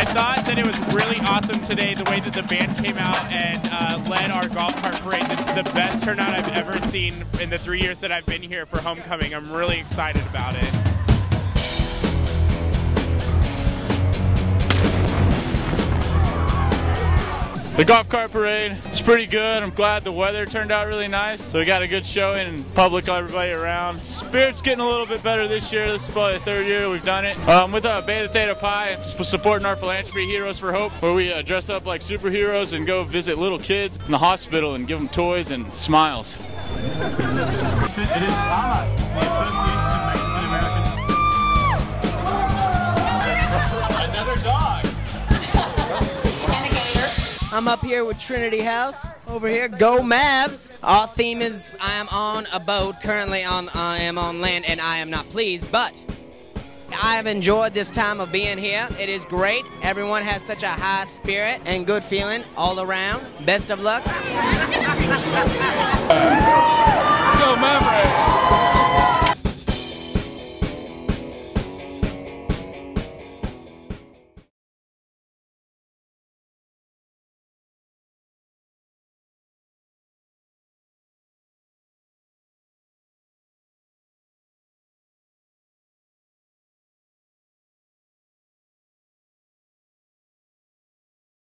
I thought that it was really awesome today, the way that the band came out and uh, led our golf cart parade. This is the best turnout I've ever seen in the three years that I've been here for homecoming. I'm really excited about it. The golf cart parade is pretty good. I'm glad the weather turned out really nice. So we got a good showing and public, everybody around. Spirit's getting a little bit better this year. This is probably the third year we've done it. Um, with uh, Beta Theta Pi, supporting our philanthropy Heroes for Hope, where we uh, dress up like superheroes and go visit little kids in the hospital and give them toys and smiles. I'm up here with Trinity House. Over here, go Mavs. Our theme is I am on a boat. Currently on I am on land and I am not pleased, but I have enjoyed this time of being here. It is great. Everyone has such a high spirit and good feeling all around. Best of luck.